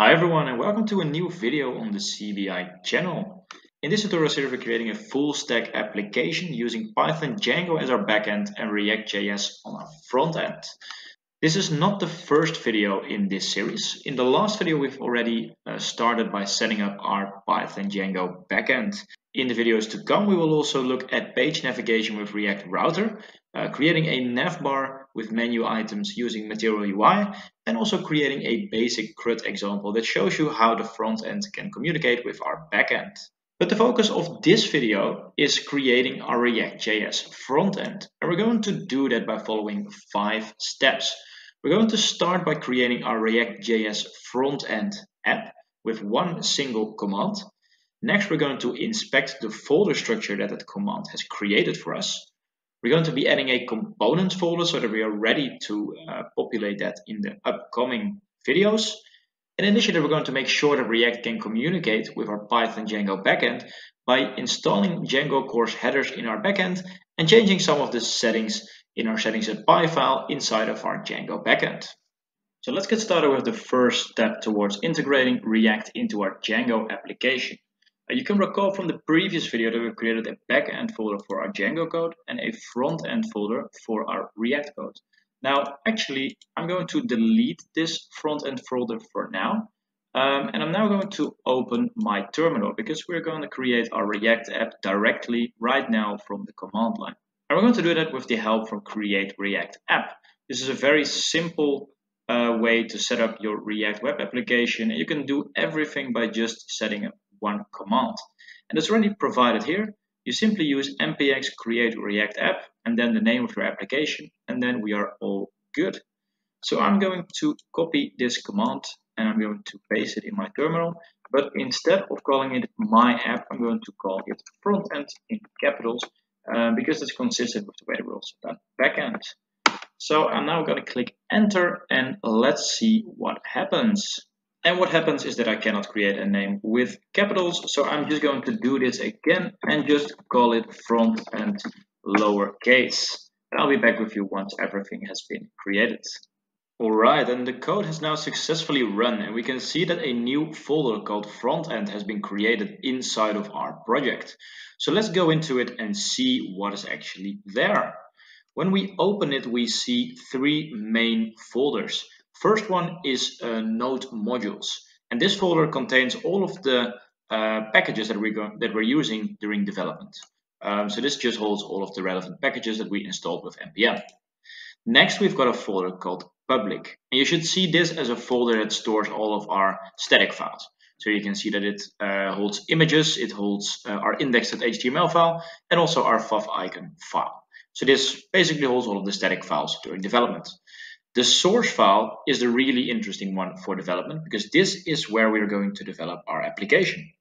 Hi everyone and welcome to a new video on the CBI channel. In this tutorial series we're creating a full stack application using Python Django as our backend and React.js on our front end. This is not the first video in this series. In the last video we've already uh, started by setting up our Python Django backend. In the videos to come we will also look at page navigation with React Router, uh, creating a navbar with menu items using Material UI, and also creating a basic CRUD example that shows you how the front end can communicate with our backend. But the focus of this video is creating our React.js front end. And we're going to do that by following five steps. We're going to start by creating our React.js front end app with one single command. Next, we're going to inspect the folder structure that that command has created for us. We're going to be adding a components folder so that we are ready to uh, populate that in the upcoming videos. In addition, we're going to make sure that React can communicate with our Python Django backend by installing Django CORS headers in our backend and changing some of the settings in our settings.py file inside of our Django backend. So let's get started with the first step towards integrating React into our Django application. Uh, you can recall from the previous video that we created a back-end folder for our Django code and a front-end folder for our React code. Now, actually, I'm going to delete this front-end folder for now. Um, and I'm now going to open my terminal because we're going to create our React app directly right now from the command line. And we're going to do that with the help from Create React App. This is a very simple uh, way to set up your React web application. You can do everything by just setting up one command. And it's already provided here. You simply use npx create react app and then the name of your application and then we are all good. So I'm going to copy this command and I'm going to paste it in my terminal. But instead of calling it my app, I'm going to call it front end in capitals uh, because it's consistent with the way the rules done backend. So I'm now going to click enter and let's see what happens. And what happens is that I cannot create a name with capitals. So I'm just going to do this again and just call it front and lowercase. And I'll be back with you once everything has been created. Alright, and the code has now successfully run and we can see that a new folder called frontend has been created inside of our project. So let's go into it and see what is actually there. When we open it, we see three main folders. First one is uh, node modules. And this folder contains all of the uh, packages that, we that we're using during development. Um, so this just holds all of the relevant packages that we installed with npm. Next, we've got a folder called public. And you should see this as a folder that stores all of our static files. So you can see that it uh, holds images, it holds uh, our index.html file, and also our favicon file. So this basically holds all of the static files during development. The source file is the really interesting one for development because this is where we're going to develop our application.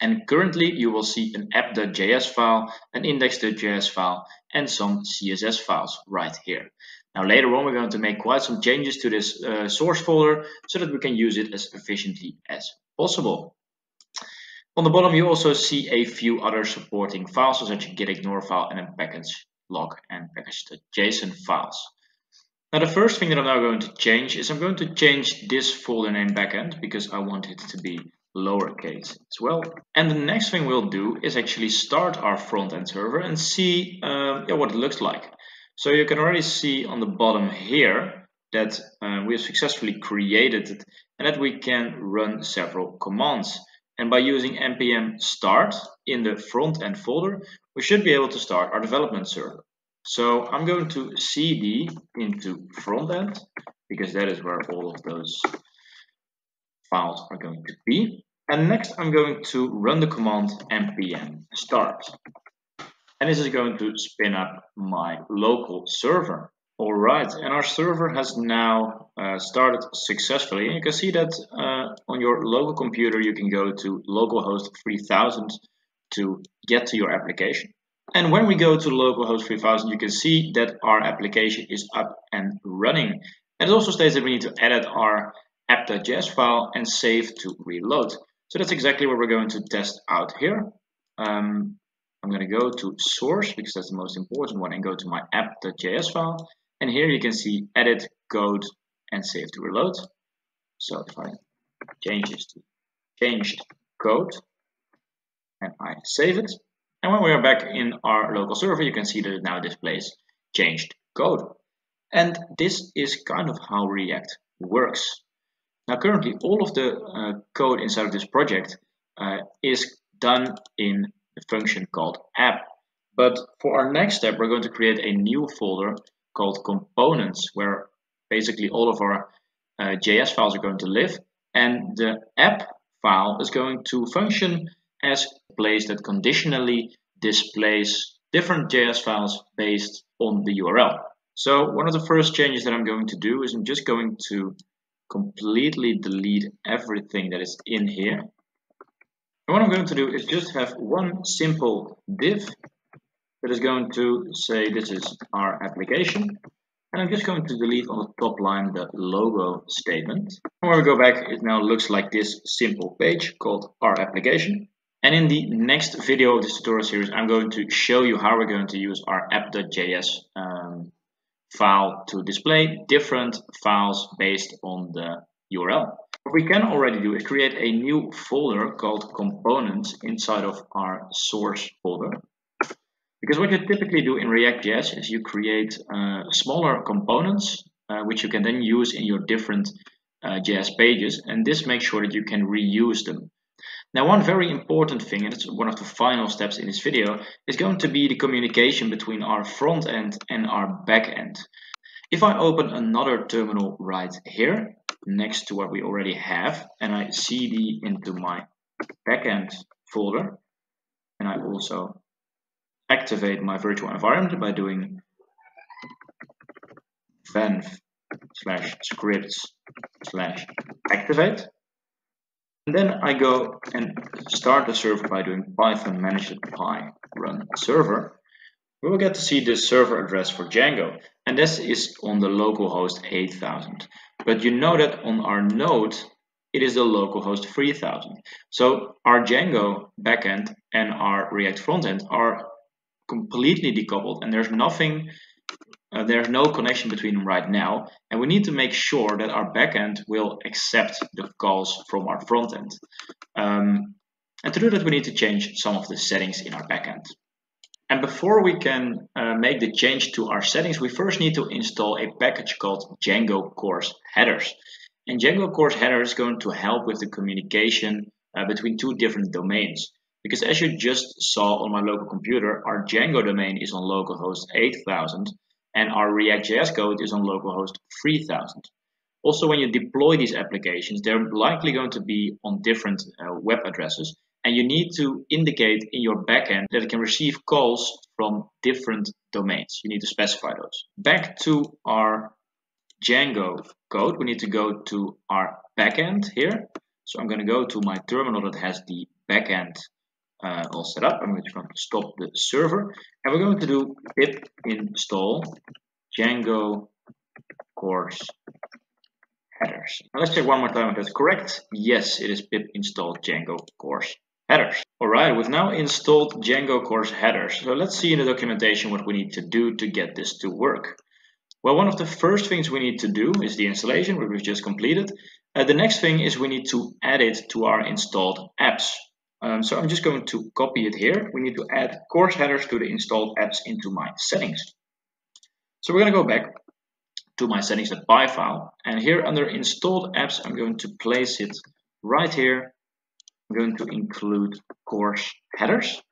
And currently you will see an app.js file, an index.js file, and some CSS files right here. Now later on we're going to make quite some changes to this uh, source folder so that we can use it as efficiently as possible. On the bottom you also see a few other supporting files such as gitignore file and a package log and package.json files. Now the first thing that I'm now going to change is I'm going to change this folder name backend because I want it to be lowercase as well. And the next thing we'll do is actually start our front-end server and see uh, yeah, what it looks like. So you can already see on the bottom here that uh, we have successfully created it and that we can run several commands. And by using npm start in the front-end folder, we should be able to start our development server. So I'm going to cd into front end because that is where all of those files are going to be. And next I'm going to run the command npm start. And this is going to spin up my local server. All right, and our server has now uh, started successfully. And you can see that uh, on your local computer, you can go to localhost 3000 to get to your application. And when we go to localhost 3000, you can see that our application is up and running. And it also states that we need to edit our app.js file and save to reload. So that's exactly what we're going to test out here. Um, I'm going to go to source because that's the most important one and go to my app.js file. And here you can see edit code and save to reload. So if I change this to changed code and I save it. And when we are back in our local server, you can see that it now displays changed code. And this is kind of how React works. Now currently all of the uh, code inside of this project uh, is done in the function called app. But for our next step, we're going to create a new folder called components where basically all of our uh, JS files are going to live and the app file is going to function as a place that conditionally displays different JS files based on the URL. So one of the first changes that I'm going to do is I'm just going to completely delete everything that is in here. And what I'm going to do is just have one simple div that is going to say this is our application. And I'm just going to delete on the top line the logo statement. And when we go back, it now looks like this simple page called our application. And in the next video of this tutorial series, I'm going to show you how we're going to use our app.js um, file to display different files based on the URL. What we can already do is create a new folder called components inside of our source folder. Because what you typically do in React.js is you create uh, smaller components, uh, which you can then use in your different uh, JS pages, and this makes sure that you can reuse them. Now, one very important thing, and it's one of the final steps in this video, is going to be the communication between our front end and our back end. If I open another terminal right here, next to what we already have, and I cd into my backend folder, and I also activate my virtual environment by doing venv slash scripts slash activate. And then I go and start the server by doing python manage py run server. We will get to see the server address for Django, and this is on the localhost 8000. But you know that on our node, it is the localhost 3000. So our Django backend and our React frontend are completely decoupled and there's nothing uh, there's no connection between them right now. And we need to make sure that our backend will accept the calls from our frontend. Um, and to do that we need to change some of the settings in our backend and before we can uh, make the change to our settings we first need to install a package called Django CORS Headers. And Django CORS Headers is going to help with the communication uh, between two different domains. Because as you just saw on my local computer, our Django domain is on localhost 8000 and our React.js code is on localhost 3000. Also, when you deploy these applications, they're likely going to be on different uh, web addresses, and you need to indicate in your backend that it can receive calls from different domains. You need to specify those. Back to our Django code, we need to go to our backend here. So I'm going to go to my terminal that has the backend uh, all set up. I'm going to stop the server and we're going to do pip install Django CORS headers. Now let's check one more time if that's correct. Yes, it is pip install Django CORS headers. Alright, we've now installed Django CORS headers. So let's see in the documentation what we need to do to get this to work. Well, one of the first things we need to do is the installation, which we've just completed. Uh, the next thing is we need to add it to our installed apps. Um, so I'm just going to copy it here. We need to add CORS headers to the installed apps into my settings. So we're going to go back to my settings.py file. And here under installed apps, I'm going to place it right here. I'm going to include CORS headers.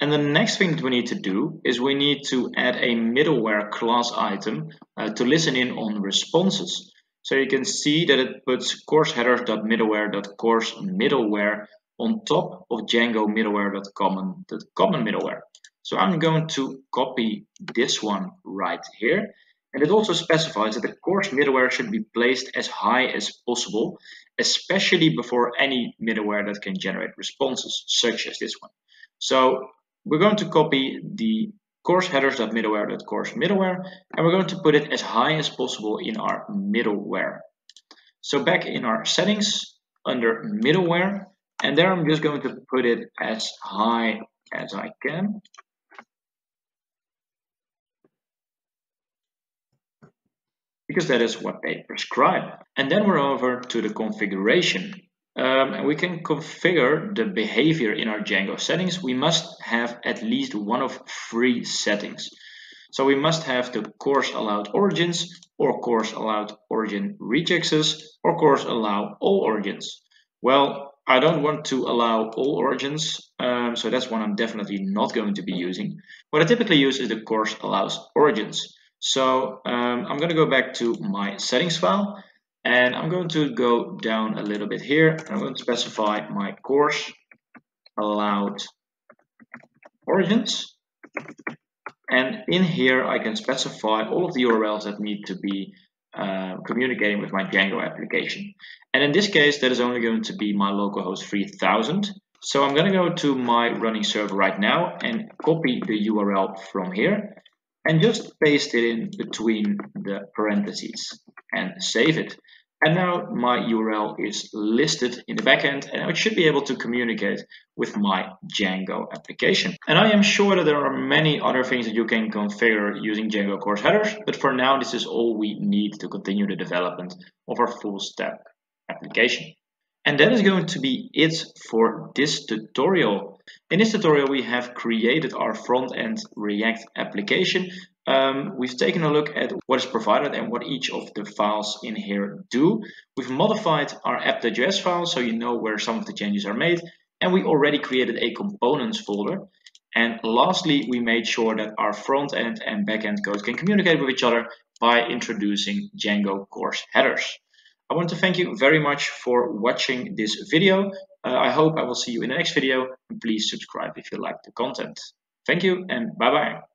And the next thing that we need to do is we need to add a middleware class item uh, to listen in on responses. So you can see that it puts CORS headers.middleware.CORS middleware on top of Django middleware.common common middleware. So I'm going to copy this one right here. And it also specifies that the CORS middleware should be placed as high as possible, especially before any middleware that can generate responses, such as this one. So we're going to copy the CORS headers.middleware.CORS middleware, and we're going to put it as high as possible in our middleware. So back in our settings under middleware, and there I'm just going to put it as high as I can. Because that is what they prescribe. And then we're over to the configuration. Um, and we can configure the behavior in our Django settings. We must have at least one of three settings. So we must have the CORS allowed origins or CORS allowed origin regexes or CORS allow all origins. Well, I don't want to allow all origins, um, so that's one I'm definitely not going to be using. What I typically use is the CORS allows origins. So um, I'm going to go back to my settings file and I'm going to go down a little bit here. I'm going to specify my CORS allowed origins. And in here, I can specify all of the URLs that need to be uh, communicating with my Django application. And in this case, that is only going to be my localhost 3000. So I'm going to go to my running server right now and copy the URL from here and just paste it in between the parentheses and save it. And now my URL is listed in the backend and it should be able to communicate with my Django application. And I am sure that there are many other things that you can configure using Django CORS headers, but for now this is all we need to continue the development of our full stack application. And that is going to be it for this tutorial. In this tutorial, we have created our front-end React application. Um, we've taken a look at what is provided and what each of the files in here do. We've modified our app.js file so you know where some of the changes are made. And we already created a components folder. And lastly, we made sure that our front-end and back-end code can communicate with each other by introducing Django CORS headers. I want to thank you very much for watching this video. Uh, I hope I will see you in the next video. And please subscribe if you like the content. Thank you and bye bye.